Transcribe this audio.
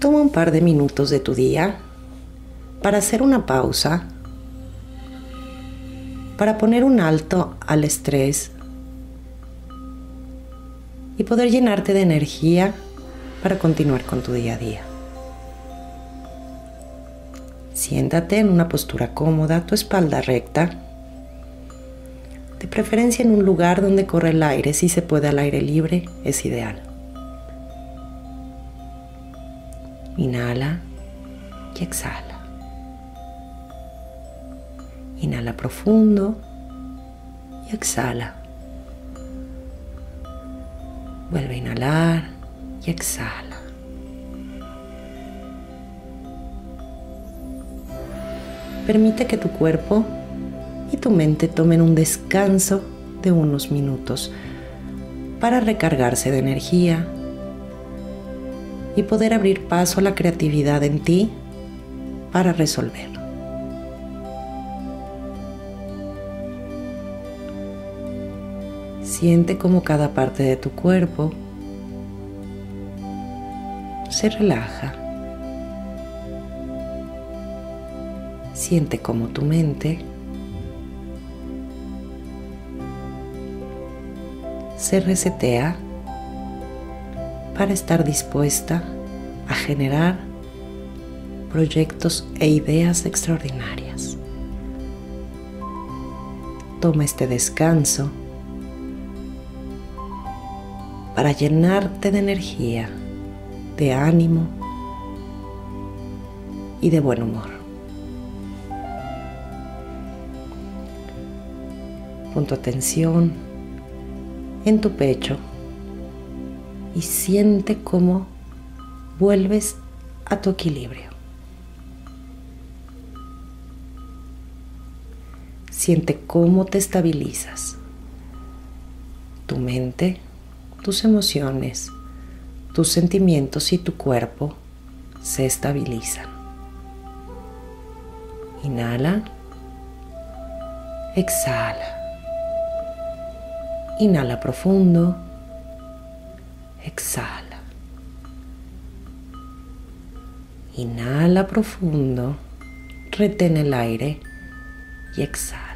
Toma un par de minutos de tu día para hacer una pausa, para poner un alto al estrés y poder llenarte de energía para continuar con tu día a día. Siéntate en una postura cómoda, tu espalda recta, de preferencia en un lugar donde corre el aire, si se puede al aire libre, es ideal. Inhala y exhala. Inhala profundo y exhala. Vuelve a inhalar y exhala. Permite que tu cuerpo y tu mente tomen un descanso de unos minutos para recargarse de energía y poder abrir paso a la creatividad en ti para resolver. Siente como cada parte de tu cuerpo se relaja. Siente como tu mente se resetea para estar dispuesta a generar proyectos e ideas extraordinarias. Toma este descanso para llenarte de energía, de ánimo y de buen humor. Pon tu atención en tu pecho y siente cómo vuelves a tu equilibrio. Siente cómo te estabilizas. Tu mente, tus emociones, tus sentimientos y tu cuerpo se estabilizan. Inhala. Exhala. Inhala profundo. Exhala. Inhala profundo, retén el aire y exhala.